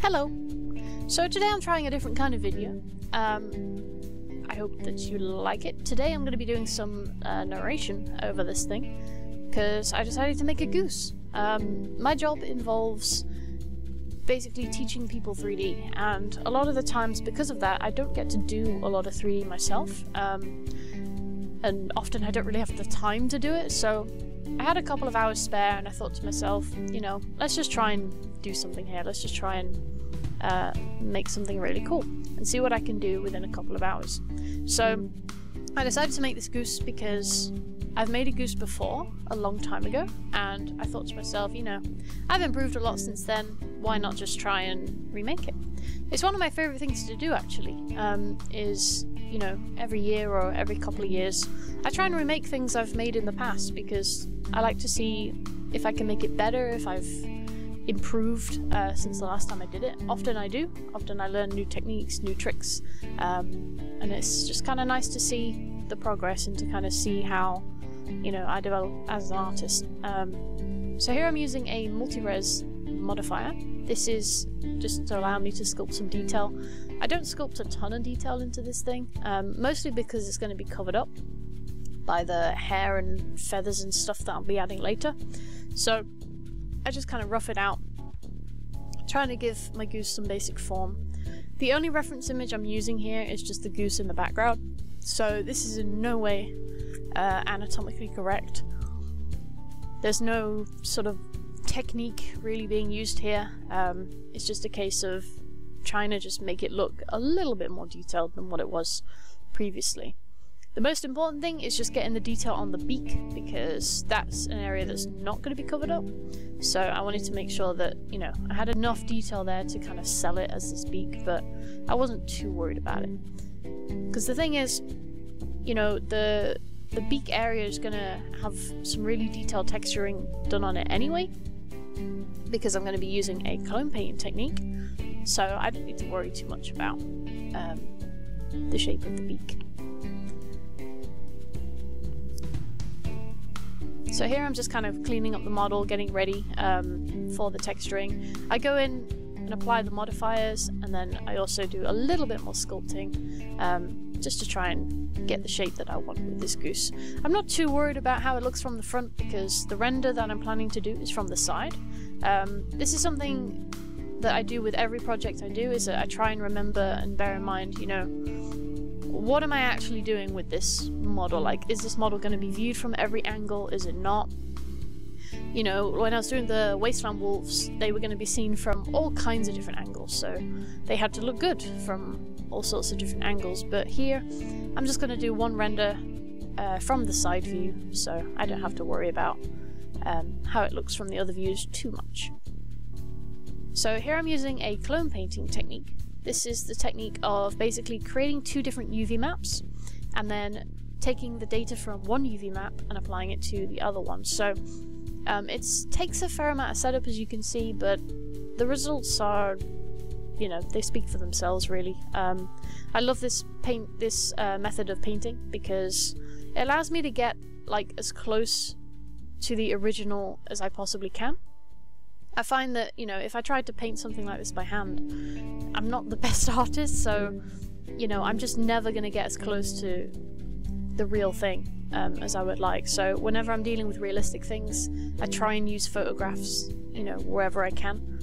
Hello! So today I'm trying a different kind of video. Um, I hope that you like it. Today I'm going to be doing some uh, narration over this thing, because I decided to make a goose. Um, my job involves basically teaching people 3D, and a lot of the times because of that I don't get to do a lot of 3D myself, um, and often I don't really have the time to do it, so I had a couple of hours spare and I thought to myself, you know, let's just try and do something here. Let's just try and uh, make something really cool and see what I can do within a couple of hours. So I decided to make this goose because I've made a goose before, a long time ago, and I thought to myself, you know, I've improved a lot since then, why not just try and remake it? It's one of my favourite things to do actually, um, is, you know, every year or every couple of years, I try and remake things I've made in the past because I like to see if I can make it better, if I've improved uh, since the last time I did it. Often I do. Often I learn new techniques, new tricks, um, and it's just kind of nice to see the progress and to kind of see how, you know, I develop as an artist. Um, so here I'm using a multi-res modifier. This is just to allow me to sculpt some detail. I don't sculpt a ton of detail into this thing, um, mostly because it's going to be covered up by the hair and feathers and stuff that I'll be adding later. So I just kind of rough it out, trying to give my goose some basic form. The only reference image I'm using here is just the goose in the background, so this is in no way uh, anatomically correct. There's no sort of technique really being used here. Um, it's just a case of trying to just make it look a little bit more detailed than what it was previously. The most important thing is just getting the detail on the beak because that's an area that's not going to be covered up. So I wanted to make sure that, you know, I had enough detail there to kind of sell it as this beak, but I wasn't too worried about it. Because the thing is, you know, the the beak area is going to have some really detailed texturing done on it anyway because I'm going to be using a clone painting technique so I don't need to worry too much about um, the shape of the beak. So here I'm just kind of cleaning up the model, getting ready um, for the texturing. I go in and apply the modifiers and then I also do a little bit more sculpting um, just to try and get the shape that I want with this goose. I'm not too worried about how it looks from the front because the render that I'm planning to do is from the side. Um, this is something that I do with every project I do is that I try and remember and bear in mind, you know, what am I actually doing with this model? Like, is this model going to be viewed from every angle? Is it not? You know, when I was doing the Wasteland Wolves, they were going to be seen from all kinds of different angles, so they had to look good from all sorts of different angles. But here, I'm just going to do one render uh, from the side view, so I don't have to worry about um, how it looks from the other views too much. So here I'm using a clone painting technique. This is the technique of basically creating two different UV maps and then taking the data from one UV map and applying it to the other one. So um, it takes a fair amount of setup as you can see, but the results are, you know, they speak for themselves really. Um, I love this paint, this uh, method of painting because it allows me to get like as close to the original as I possibly can. I find that, you know, if I tried to paint something like this by hand, I'm not the best artist, so, you know, I'm just never going to get as close to the real thing um, as I would like. So whenever I'm dealing with realistic things, I try and use photographs, you know, wherever I can,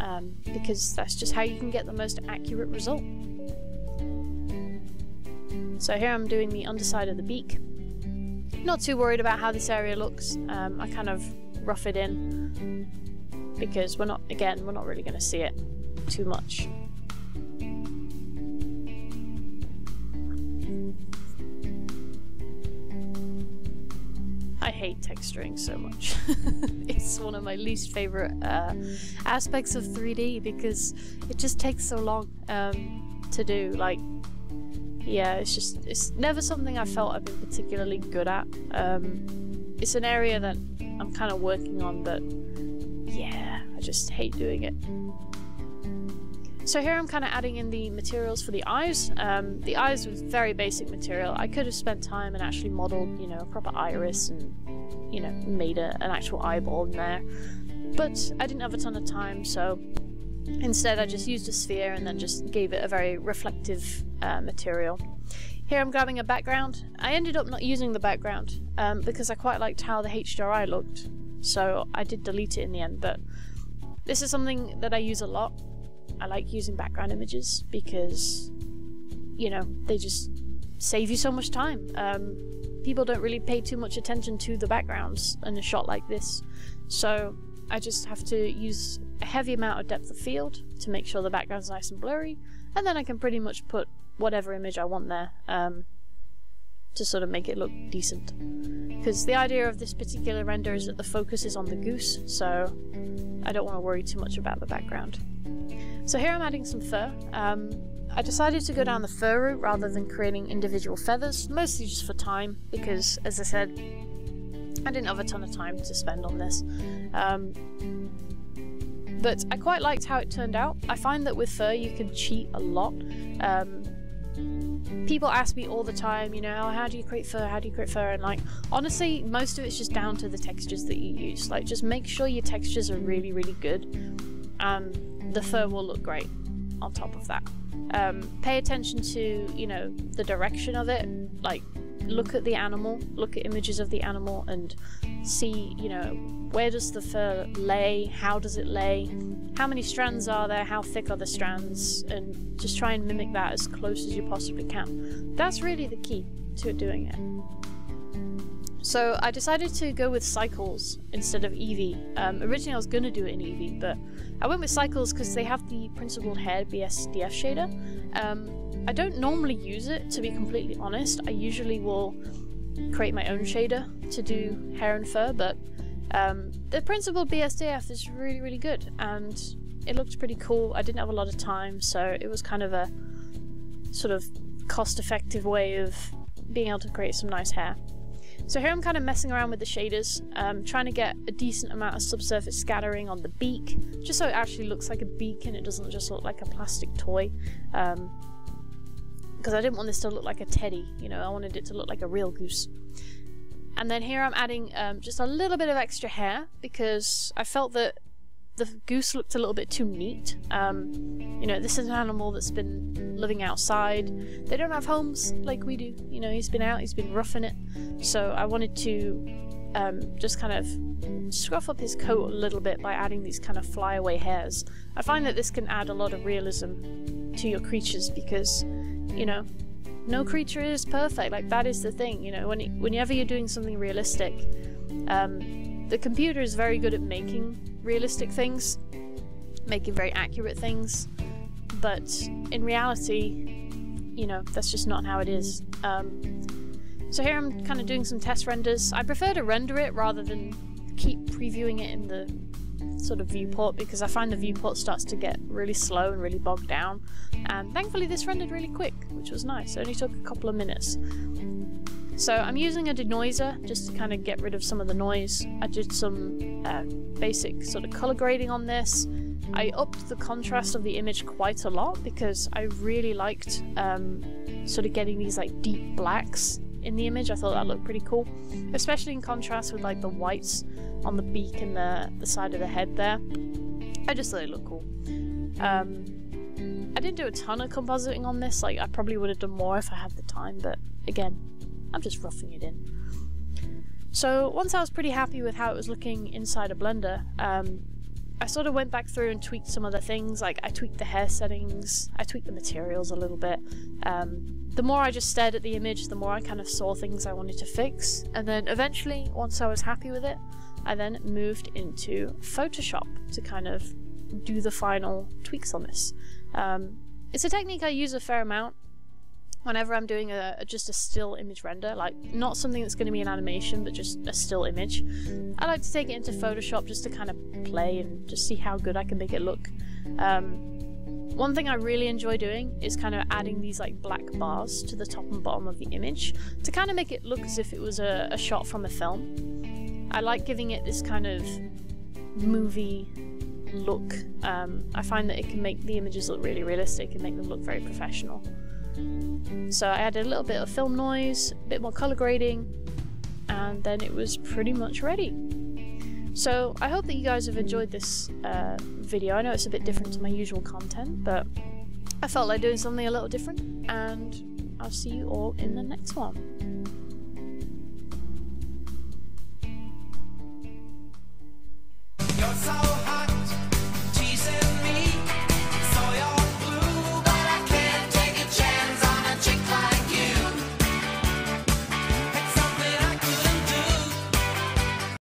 um, because that's just how you can get the most accurate result. So here I'm doing the underside of the beak. Not too worried about how this area looks. Um, I kind of rough it in because we're not, again, we're not really going to see it too much. I hate texturing so much. it's one of my least favorite uh, aspects of 3D because it just takes so long um, to do. Like, yeah, it's just, it's never something I felt I've been particularly good at. Um, it's an area that I'm kind of working on, but just hate doing it. So here I'm kind of adding in the materials for the eyes. Um, the eyes was very basic material. I could have spent time and actually modeled, you know, a proper iris and, you know, made a, an actual eyeball in there. But I didn't have a ton of time, so Instead, I just used a sphere and then just gave it a very reflective uh, material. Here I'm grabbing a background. I ended up not using the background um, because I quite liked how the HDRI looked, so I did delete it in the end, but this is something that I use a lot. I like using background images because, you know, they just save you so much time. Um, people don't really pay too much attention to the backgrounds in a shot like this, so I just have to use a heavy amount of depth of field to make sure the background's nice and blurry, and then I can pretty much put whatever image I want there um, to sort of make it look decent. Because the idea of this particular render is that the focus is on the goose, so I don't want to worry too much about the background. So here I'm adding some fur. Um, I decided to go down the fur route rather than creating individual feathers, mostly just for time, because as I said, I didn't have a ton of time to spend on this. Um, but I quite liked how it turned out. I find that with fur you can cheat a lot. Um, people ask me all the time, you know, how do you create fur? How do you create fur? And like, honestly, most of it's just down to the textures that you use. Like, just make sure your textures are really, really good, and the fur will look great on top of that. Um, pay attention to, you know, the direction of it. Like, look at the animal, look at images of the animal, and see, you know, where does the fur lay? How does it lay? How many strands are there? How thick are the strands? And just try and mimic that as close as you possibly can. That's really the key to doing it. So I decided to go with Cycles instead of Eevee. Um, originally I was going to do it in Eevee, but I went with Cycles because they have the Principled Hair BSDF shader. Um, I don't normally use it, to be completely honest. I usually will create my own shader to do hair and fur, but um, the Principled BSDF is really, really good, and it looked pretty cool. I didn't have a lot of time, so it was kind of a sort of cost-effective way of being able to create some nice hair. So here I'm kind of messing around with the shaders, um, trying to get a decent amount of subsurface scattering on the beak, just so it actually looks like a beak and it doesn't just look like a plastic toy. Um, because I didn't want this to look like a teddy, you know, I wanted it to look like a real goose. And then here I'm adding um, just a little bit of extra hair because I felt that the goose looked a little bit too neat. Um, you know, this is an animal that's been living outside. They don't have homes like we do. You know, he's been out, he's been roughing it. So I wanted to um, just kind of scruff up his coat a little bit by adding these kind of flyaway hairs. I find that this can add a lot of realism to your creatures because you know, no creature is perfect. Like that is the thing, you know. When it, whenever you're doing something realistic, um, the computer is very good at making realistic things, making very accurate things, but in reality, you know, that's just not how it is. Um, so here I'm kind of doing some test renders. I prefer to render it rather than keep previewing it in the sort of viewport because I find the viewport starts to get really slow and really bogged down. And thankfully this rendered really quick, which was nice. It only took a couple of minutes. So I'm using a denoiser just to kind of get rid of some of the noise. I did some uh, basic sort of color grading on this. I upped the contrast of the image quite a lot because I really liked um, sort of getting these like deep blacks in the image. I thought that looked pretty cool, especially in contrast with like the whites on the beak and the, the side of the head there. I just thought it looked cool. Um, I didn't do a ton of compositing on this, like I probably would have done more if I had the time, but again, I'm just roughing it in. So once I was pretty happy with how it was looking inside a Blender, um, I sort of went back through and tweaked some other things, like I tweaked the hair settings, I tweaked the materials a little bit. Um, the more I just stared at the image, the more I kind of saw things I wanted to fix, and then eventually, once I was happy with it, I then moved into Photoshop to kind of do the final tweaks on this. Um, it's a technique I use a fair amount whenever I'm doing a, just a still image render, like not something that's going to be an animation, but just a still image. I like to take it into Photoshop just to kind of play and just see how good I can make it look. Um, one thing I really enjoy doing is kind of adding these like black bars to the top and bottom of the image to kind of make it look as if it was a, a shot from a film. I like giving it this kind of movie look. Um, I find that it can make the images look really realistic and make them look very professional. So I added a little bit of film noise, a bit more color grading, and then it was pretty much ready. So I hope that you guys have enjoyed this uh, video. I know it's a bit different to my usual content, but I felt like doing something a little different, and I'll see you all in the next one.